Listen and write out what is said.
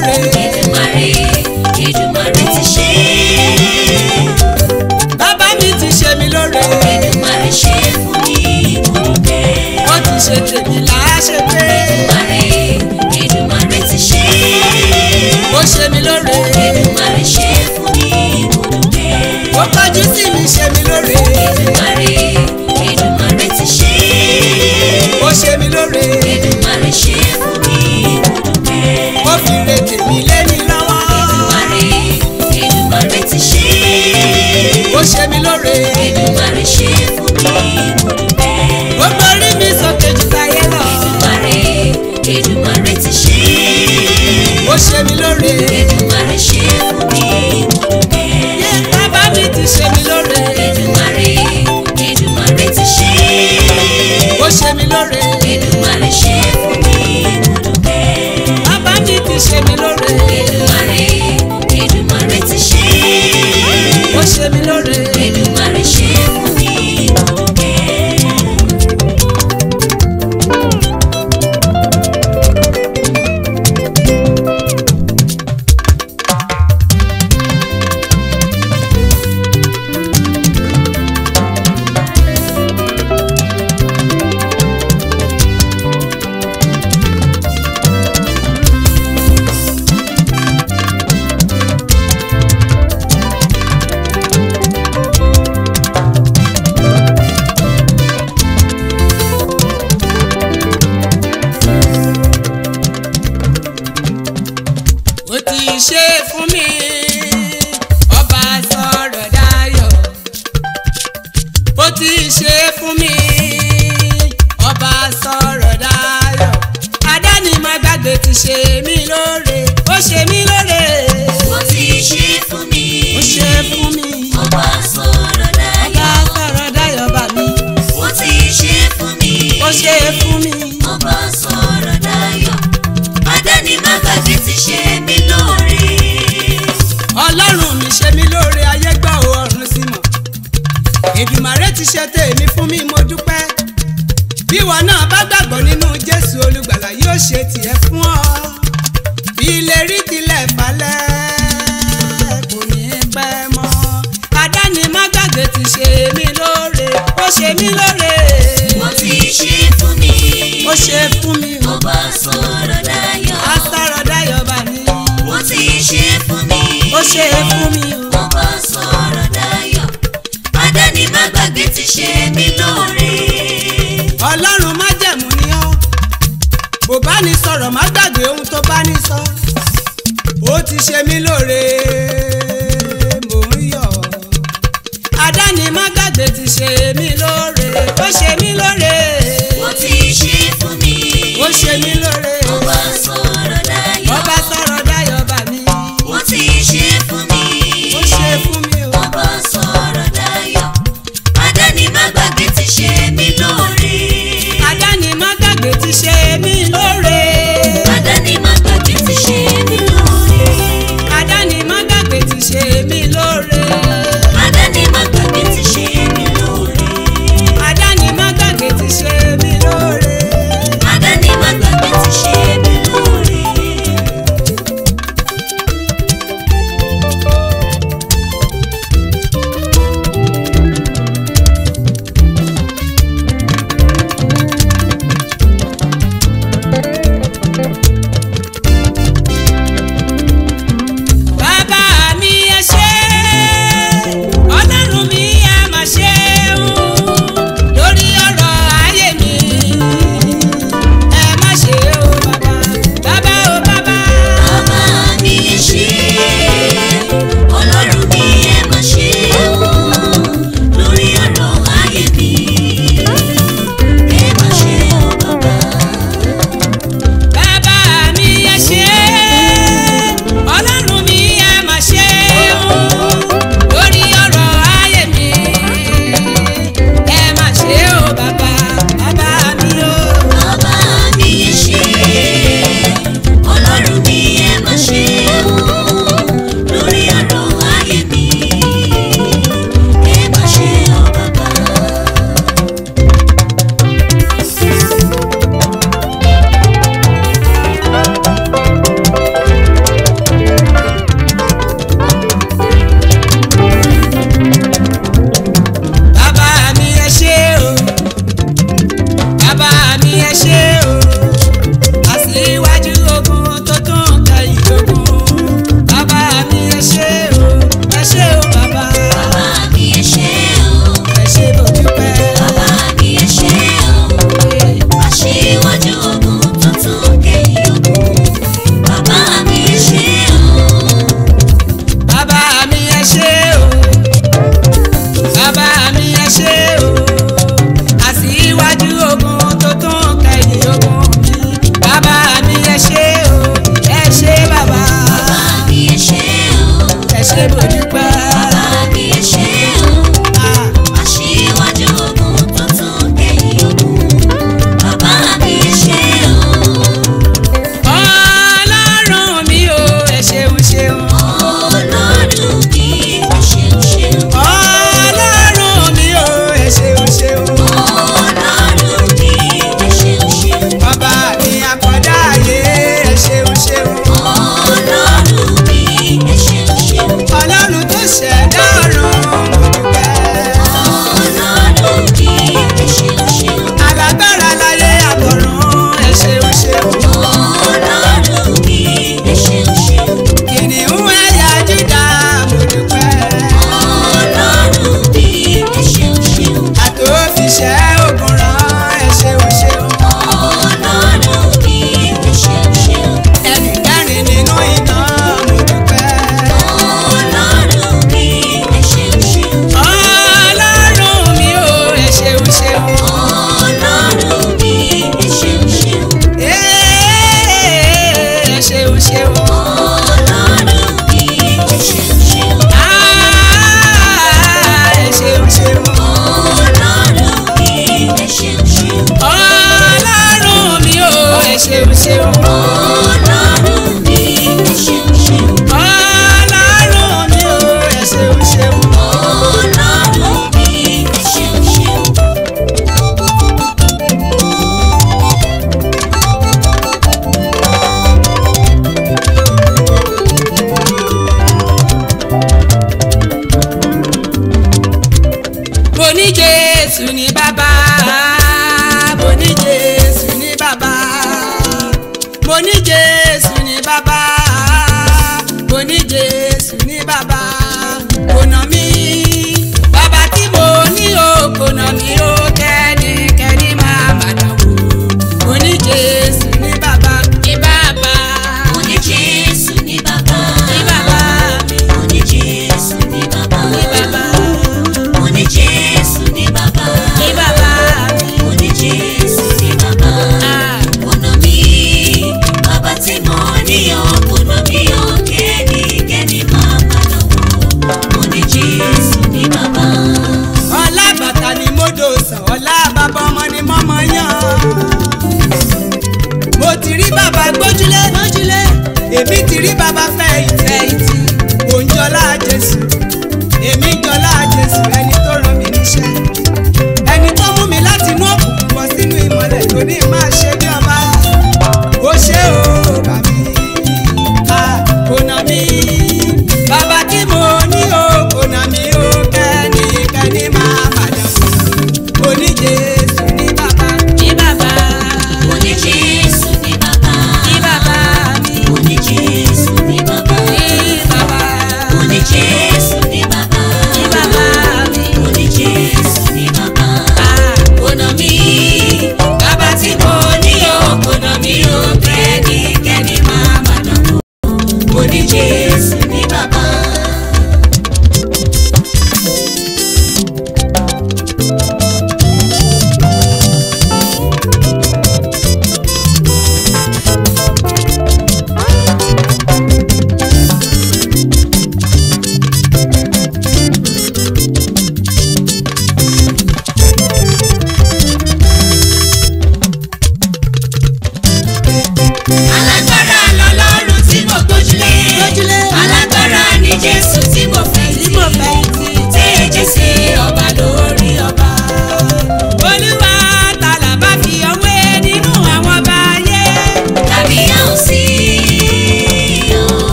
lóore. Èdùmàrè Èdùmàrè ti ṣe é. Bàbá mi ti ṣe mí lóore. Èdùmàrè ṣe é fún mi ìbùkún. Ó ti ṣe tèmi làá ṣe pé. Olódùmarè ti ṣe. ó ṣe mí lóore. ṣe fún mi. mo bá sọ̀rọ̀ dayọ̀ adẹ́ni mákàfí ti ṣe mí lóore. ọlọ́run mi ṣe mí lóore ayé gbà ó ọ̀run sí mọ̀. èdùmàrè ti ṣe tèmi fún mi mo dúpẹ́. bí ìwọ náà bá gbàgbọ́ nínú jésù olùgbàlà yóò ṣe tiẹ̀ fún ọ. ní sọ̀rọ̀ má gbàgbé ohun tó bá ní sọ ó ti ṣe mí lóore. mo bad.